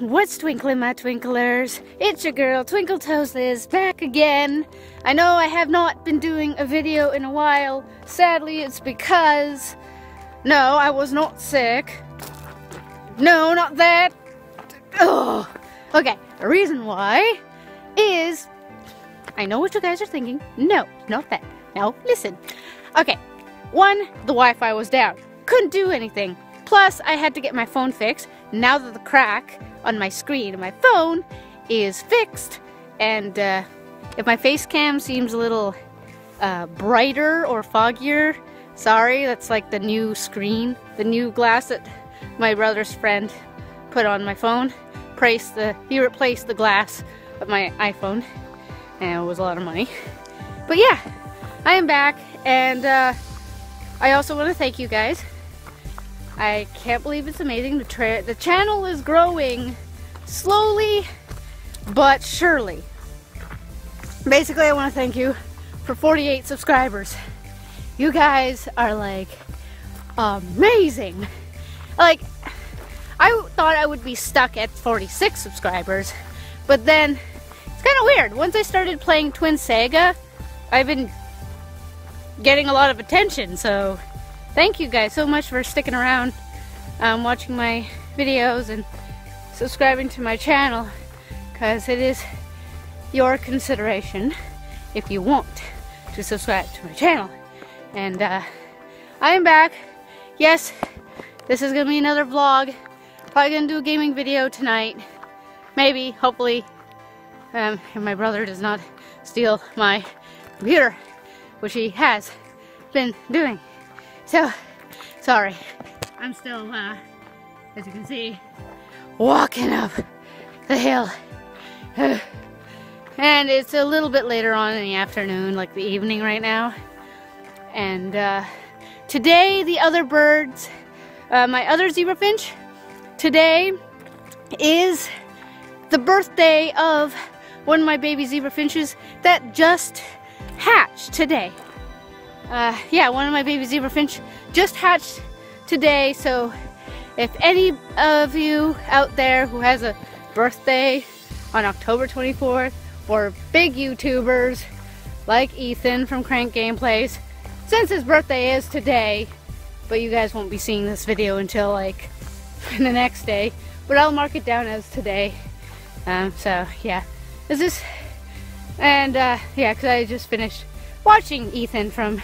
what's twinkling my twinklers? It's your girl Twinkle Toes Liz back again. I know I have not been doing a video in a while. Sadly, it's because no, I was not sick. No, not that. Oh, okay. The reason why is I know what you guys are thinking. No, not that. No, listen. Okay, one, the Wi-Fi was down. Couldn't do anything. Plus, I had to get my phone fixed. Now that the crack on my screen my phone is fixed, and uh, if my face cam seems a little uh, brighter or foggier, sorry, that's like the new screen, the new glass that my brother's friend put on my phone. Price the he replaced the glass of my iPhone, and it was a lot of money. But yeah, I am back, and uh, I also want to thank you guys I can't believe it's amazing. The, the channel is growing slowly but surely. Basically, I want to thank you for 48 subscribers. You guys are like amazing. Like, I thought I would be stuck at 46 subscribers, but then it's kind of weird. Once I started playing Twin Saga, I've been getting a lot of attention, so thank you guys so much for sticking around, um, watching my videos and subscribing to my channel because it is your consideration if you want to subscribe to my channel. And uh, I am back. Yes, this is going to be another vlog. Probably going to do a gaming video tonight. Maybe, hopefully, um, if my brother does not steal my computer, which he has been doing. So, sorry. I'm still, uh, as you can see, walking up the hill. and it's a little bit later on in the afternoon, like the evening right now. And uh, today, the other birds, uh, my other zebra finch, today is the birthday of one of my baby zebra finches that just hatched today uh, yeah, one of my baby zebra finch just hatched today. So if any of you out there who has a birthday on October 24th or big YouTubers like Ethan from Crank Gameplays, since his birthday is today, but you guys won't be seeing this video until like the next day, but I'll mark it down as today. Um, so yeah, this is, and uh, yeah, because I just finished watching Ethan from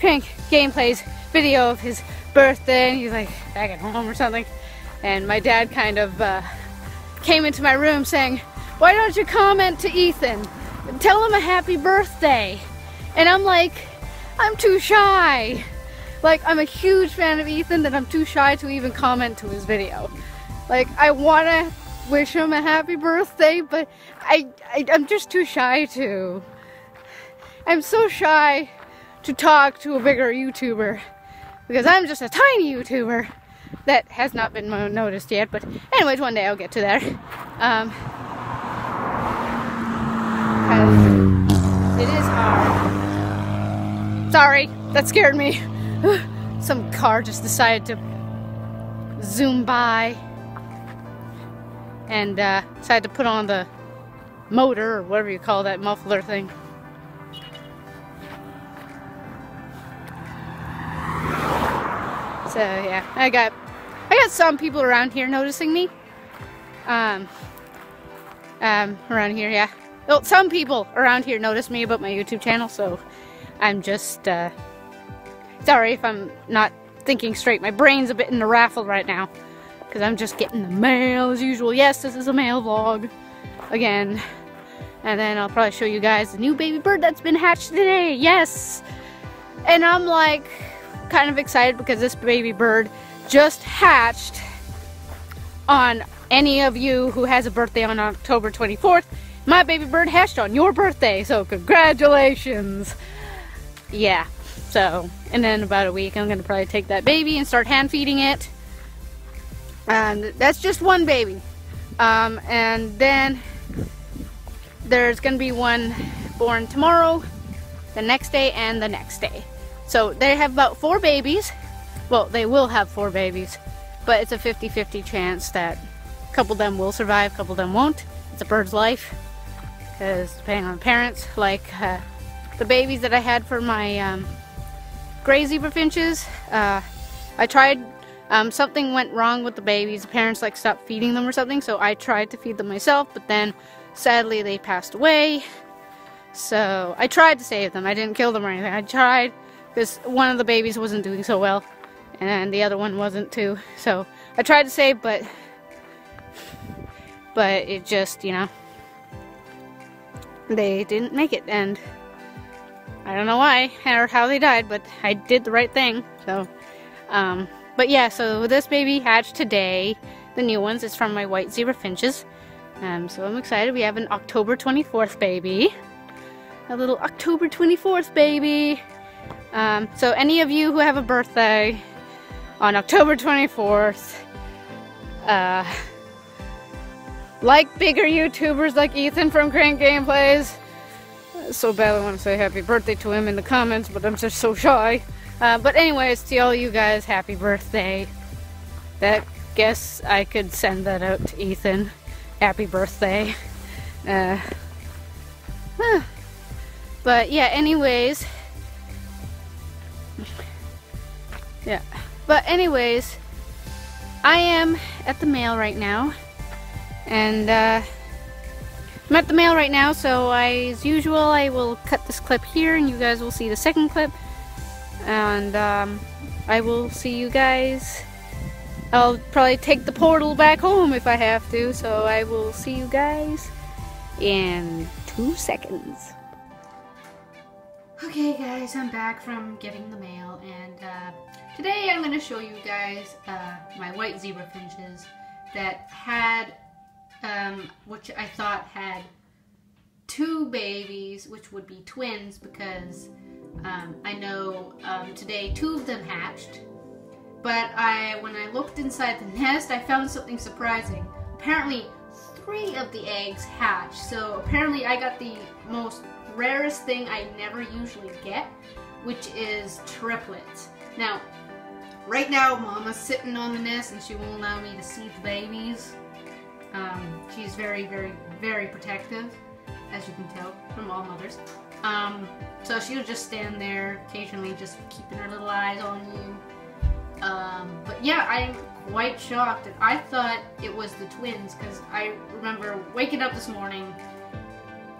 Crank Gameplays video of his birthday and he's like back at home or something. And my dad kind of uh, came into my room saying, why don't you comment to Ethan? Tell him a happy birthday. And I'm like, I'm too shy. Like, I'm a huge fan of Ethan that I'm too shy to even comment to his video. Like, I want to wish him a happy birthday, but I, I, I'm just too shy to. I'm so shy to talk to a bigger YouTuber because I'm just a tiny YouTuber that has not been noticed yet. But anyways, one day I'll get to that. Um, it is hard. Sorry, that scared me. Some car just decided to zoom by and uh, decided to put on the motor or whatever you call that muffler thing. So yeah, I got I got some people around here noticing me. Um, um, around here, yeah. Well, some people around here notice me about my YouTube channel, so I'm just uh, sorry if I'm not thinking straight. My brain's a bit in the raffle right now because I'm just getting the mail as usual. Yes, this is a mail vlog again. And then I'll probably show you guys the new baby bird that's been hatched today. Yes! And I'm like, kind of excited because this baby bird just hatched on any of you who has a birthday on October 24th. My baby bird hatched on your birthday, so congratulations. Yeah, so, and then about a week I'm going to probably take that baby and start hand feeding it. And that's just one baby. Um, and then there's going to be one born tomorrow, the next day, and the next day. So they have about four babies. Well, they will have four babies, but it's a 50-50 chance that a couple of them will survive, a couple of them won't. It's a bird's life. Because depending on the parents, like uh, the babies that I had for my um, gray zebra finches, uh, I tried, um, something went wrong with the babies. The parents like stopped feeding them or something, so I tried to feed them myself, but then sadly they passed away. So I tried to save them. I didn't kill them or anything. I tried because one of the babies wasn't doing so well and the other one wasn't too. So I tried to save, but but it just, you know, they didn't make it, and I don't know why or how they died, but I did the right thing. So, um, but yeah, so this baby hatched today. The new ones is from my white zebra finches. Um, so I'm excited. We have an October 24th baby. A little October 24th baby. Um, so any of you who have a birthday on October 24th, uh, like bigger YouTubers like Ethan from Crank Gameplays, so bad I want to say happy birthday to him in the comments, but I'm just so shy. Uh, but anyways, to all you guys, happy birthday. That guess I could send that out to Ethan. Happy birthday. Uh, huh. But yeah, anyways. Yeah. But anyways, I am at the mail right now. And uh, I'm at the mail right now, so I, as usual, I will cut this clip here and you guys will see the second clip. And um, I will see you guys. I'll probably take the portal back home if I have to, so I will see you guys in two seconds. Okay guys, I'm back from getting the mail and uh, today I'm going to show you guys uh, my white zebra finches that had, um, which I thought had two babies, which would be twins because um, I know um, today two of them hatched. But I, when I looked inside the nest, I found something surprising. Apparently, three of the eggs hatched. So apparently I got the most rarest thing I never usually get, which is triplets. Now, right now, Mama's sitting on the nest and she won't allow me to see the babies. Um, she's very, very, very protective, as you can tell from all mothers. Um, so she'll just stand there, occasionally just keeping her little eyes on you. Um, but yeah, I'm quite shocked. I thought it was the twins because I remember waking up this morning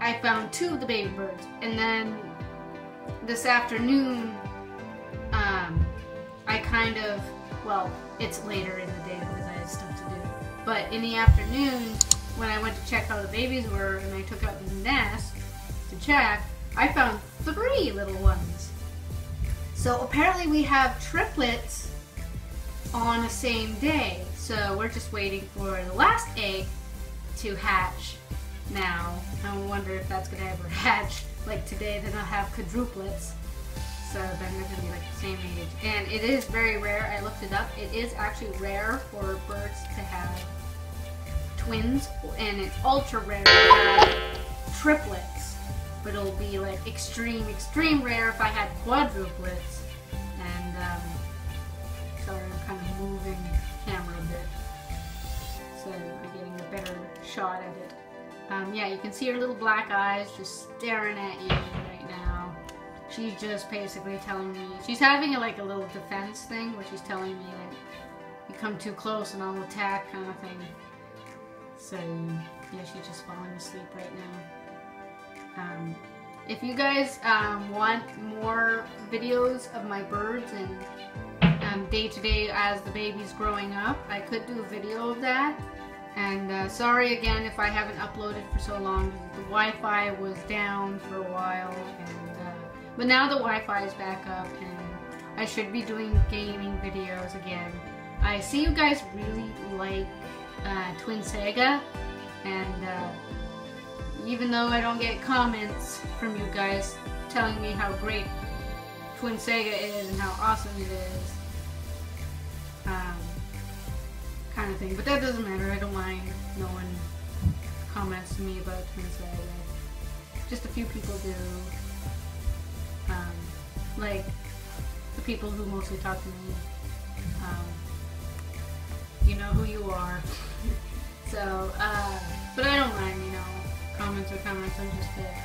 I found two of the baby birds. And then this afternoon, I kind of, well, it's later in the day because I had stuff to do. But in the afternoon, when I went to check how the babies were and I took out the nest to check, I found three little ones. So apparently we have triplets on the same day. So we're just waiting for the last egg to hatch now. I wonder if that's going to ever hatch. Like today, then I'll have quadruplets. So going to be like the same age. And it is very rare. I looked it up. It is actually rare for birds to have twins. And it's ultra rare to have triplets. But it'll be like extreme, extreme rare if I had quadruplets. And, um, sorry, I'm kind of moving the camera a bit. So I'm getting a better shot at it. Um, yeah, you can see her little black eyes just staring at you. She's just basically telling me, she's having like a little defense thing where she's telling me that you come too close and I'll attack kind of thing. So, yeah, she's just falling asleep right now. Um, if you guys um, want more videos of my birds and um, day to day as the baby's growing up, I could do a video of that. And uh, sorry again if I haven't uploaded for so long. The Wi-Fi was down for a while, and but now the Wi-Fi is back up, and I should be doing gaming videos again. I see you guys really like uh, Twin Saga, and uh, even though I don't get comments from you guys telling me how great Twin Saga is and how awesome it is, um, kind of thing. But that doesn't matter. I don't mind. No one comments to me about Twin Saga. Just a few people do. Like the people who mostly talk to me. Um, you know who you are. so uh, but I don't mind, you know, comments or comments. I'm just a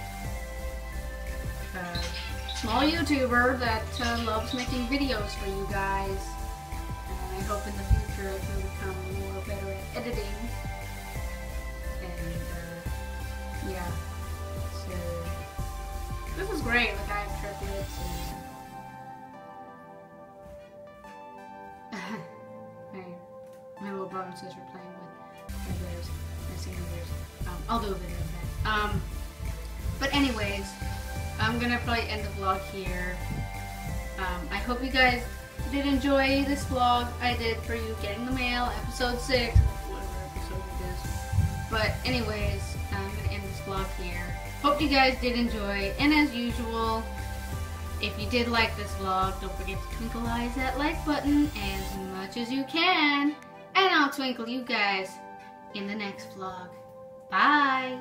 small YouTuber that uh, loves making videos for you guys. And I hope in the future I can become more better at editing. And, uh, yeah. So, this is great. Like, I have triplets and... playing with. Um. Um, but anyways, I'm gonna probably end the vlog here. Um, I hope you guys did enjoy this vlog I did for you getting the mail, episode 6, whatever episode it is. But anyways, I'm gonna end this vlog here. Hope you guys did enjoy, and as usual, if you did like this vlog, don't forget to twinkleize that like button as much as you can. And I'll twinkle you guys in the next vlog. Bye!